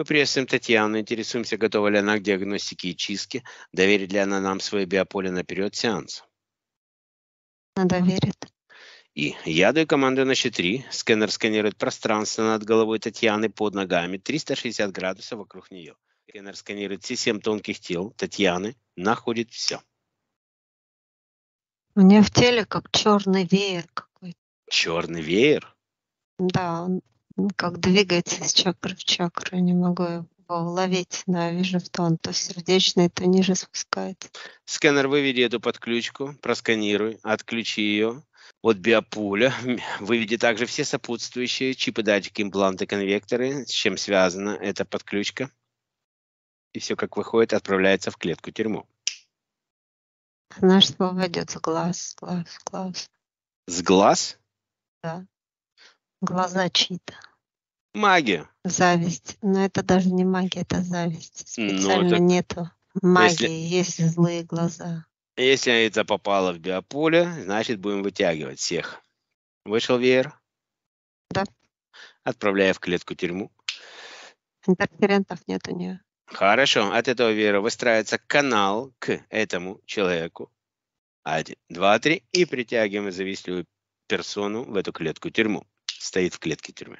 Мы приветствуем Татьяну, интересуемся, готова ли она к диагностике и чистке, доверит ли она нам свое биополе на период сеанса. Она доверит. И я даю команду на счет 3. Сканер сканирует пространство над головой Татьяны под ногами 360 градусов вокруг нее. Сканер сканирует все семь тонких тел Татьяны, находит все. У меня в теле как черный веер какой-то. Черный веер? Да, он как двигается с чакры в чакру. Не могу его уловить, но я вижу, что он то сердечный, то ниже спускается. Сканер, выведи эту подключку, просканируй, отключи ее от биополя. Выведи также все сопутствующие чипы, датчики, импланты, конвекторы, с чем связана эта подключка. И все, как выходит, отправляется в клетку тюрьму. Наш слово идет с глаз, глаз, глаз. С глаз? Да. Глаза чьи-то. Магия. Зависть. Но это даже не магия, это зависть. Ну, Специально так нету магии, если- есть злые глаза. Если это попало в биополе, значит будем вытягивать всех. Вышел веер? Да. Отправляя в клетку тюрьму. Интерферентов нет у нее. Хорошо. От этого веера выстраивается канал к этому человеку. Один, два, три. И притягиваем завистливую персону в эту клетку тюрьму. Стоит в клетке тюрьмы.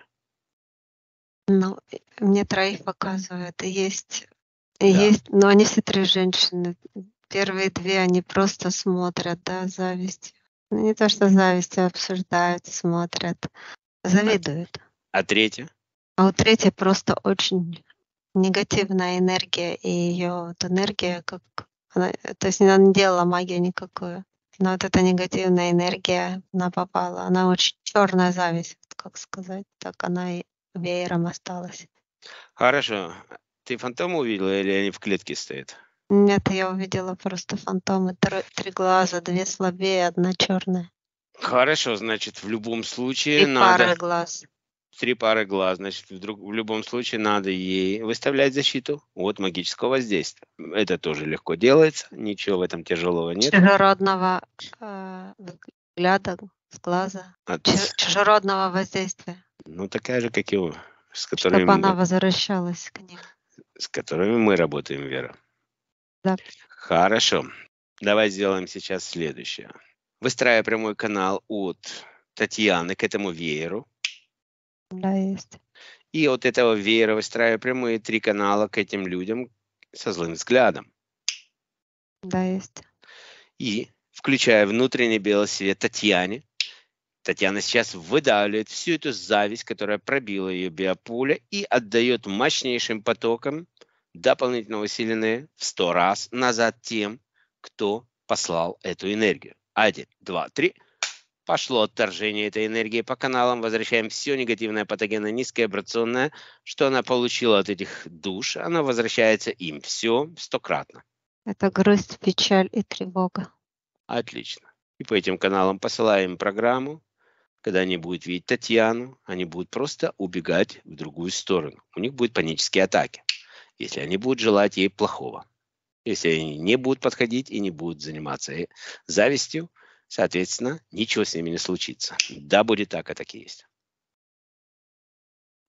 Ну, э, мне троих показывают. Есть, Да. есть, но они все три женщины. Первые две, они просто смотрят, да, зависть. Ну, не то, что зависть, а обсуждают, смотрят, завидуют. А третья? А у третьей просто очень негативная энергия, и ее вот энергия как... Она, то есть она не делала магию никакую. Но вот эта негативная энергия, она попала. Она очень черная зависть, как сказать. Так она и веером осталась. Хорошо. Ты фантома увидела или они в клетке стоят? Нет, я увидела просто фантомы. Тро- Три глаза, две слабее, одна черная. Хорошо, значит, в любом случае Три надо... пары глаз. Три пары глаз, значит, вдруг, в любом случае надо ей выставлять защиту от магического воздействия. Это тоже легко делается, ничего в этом тяжелого нет. Чужеродного э, взгляда, с глаза. От- Чу- Чужеродного воздействия. Ну, такая же, как и у- с которыми, Чтобы она мы, возвращалась к ним. с которыми мы работаем, Вера. Да. Хорошо. Давай сделаем сейчас следующее. Выстраивая прямой канал от Татьяны к этому вееру, Да, есть. и от этого веера выстраивая прямые три канала к этим людям со злым взглядом. Да, есть. И, включая внутренний белый свет Татьяне, Татьяна сейчас выдавливает всю эту зависть, которая пробила ее биополе и отдает мощнейшим потоком, дополнительно усиленные в сто раз назад тем, кто послал эту энергию. Один, два, три. Пошло отторжение этой энергии по каналам. Возвращаем все негативное, патогенное, низковибрационное, что она получила от этих душ. Она возвращается им. Все стократно. Это грусть, печаль и тревога. Отлично. И по этим каналам посылаем программу. Когда они будут видеть Татьяну, они будут просто убегать в другую сторону. У них будут панические атаки, если они будут желать ей плохого. Если они не будут подходить и не будут заниматься э, завистью, соответственно, ничего с ними не случится. Да, будет так, а так и есть.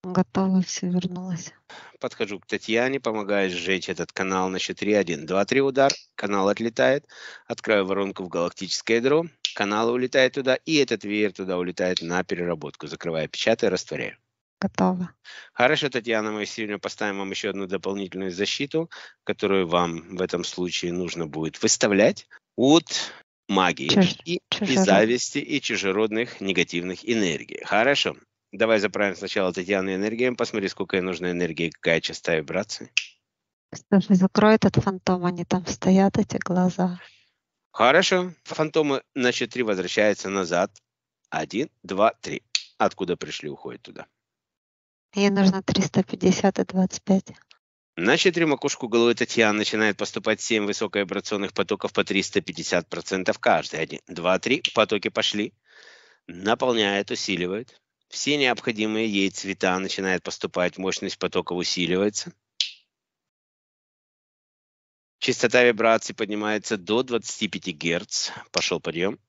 Готово, все вернулось. Подхожу к Татьяне, помогаю сжечь этот канал на счет 3. 1, 2, 3 удар. Канал отлетает. Открываю воронку в галактическое ядро. Канал улетает туда. И этот веер туда улетает на переработку. Закрываю, печатаю, растворяю. Готово. Хорошо, Татьяна, мы сегодня поставим вам еще одну дополнительную защиту, которую вам в этом случае нужно будет выставлять от магии Чуж- и, и чужерод- зависти, и чужеродных негативных энергий. Хорошо. Давай заправим сначала Татьяну энергией, посмотри, сколько ей нужно энергии, какая частота вибрации. Слушай, закрой этот фантом, они там стоят, эти глаза. Хорошо. Фантомы на счет три возвращаются назад. Один, два, три. Откуда пришли, уходят туда. Ей нужно 350 и 25. На счет три макушку головы Татьяны начинает поступать 7 высоковибрационных потоков по 350% каждый. Один, два, три. Потоки пошли. Наполняет, усиливает. Все необходимые ей цвета начинают поступать. Мощность потоков усиливается. Частота вибраций поднимается до 25 Гц. Пошел подъем.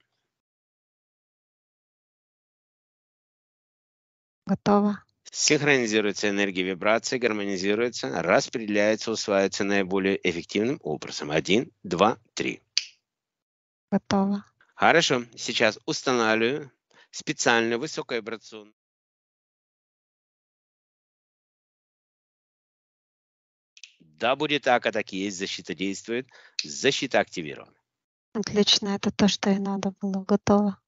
Готово. Синхронизируется энергия вибрации, гармонизируется, распределяется, усваивается наиболее эффективным образом. Один, два, три. Готово. Хорошо. Сейчас устанавливаю специальную высоковибрационную Да, будет так, а так и есть, защита действует, защита активирована. Отлично, это то, что и надо было. Готово.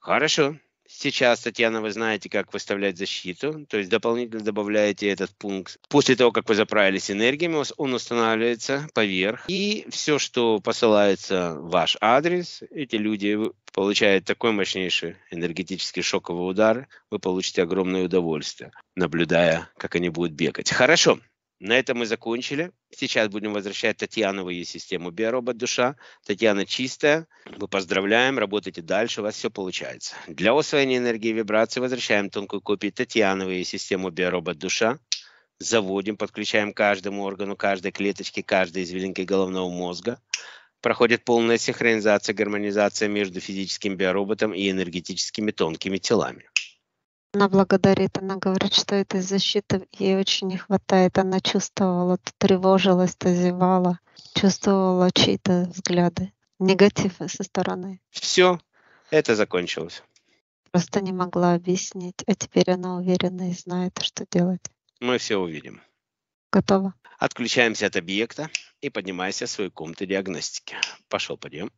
Хорошо. Сейчас, Татьяна, вы знаете, как выставлять защиту, то есть дополнительно добавляете этот пункт. После того, как вы заправились энергиями, он устанавливается поверх. И все, что посылается в ваш адрес, эти люди получают такой мощнейший энергетический шоковый удар, вы получите огромное удовольствие, наблюдая, как они будут бегать. Хорошо. На этом мы закончили. Сейчас будем возвращать ее систему биоробот душа. Татьяна чистая. Мы поздравляем, работайте дальше, у вас все получается. Для усвоения энергии и вибрации возвращаем тонкую копию ее систему биоробот душа. Заводим, подключаем каждому органу, каждой клеточке, каждой извилинке головного мозга. Проходит полная синхронизация, гармонизация между физическим биороботом и энергетическими тонкими телами. Она благодарит, она говорит, что этой защиты ей очень не хватает. Она чувствовала, тревожилась, зевала, чувствовала чьи-то взгляды, негатив со стороны. Все, это закончилось. Просто не могла объяснить, а теперь она уверена и знает, что делать. Мы все увидим. Готово. Отключаемся от объекта и поднимайся в свою комнату диагностики. Пошел, подъем.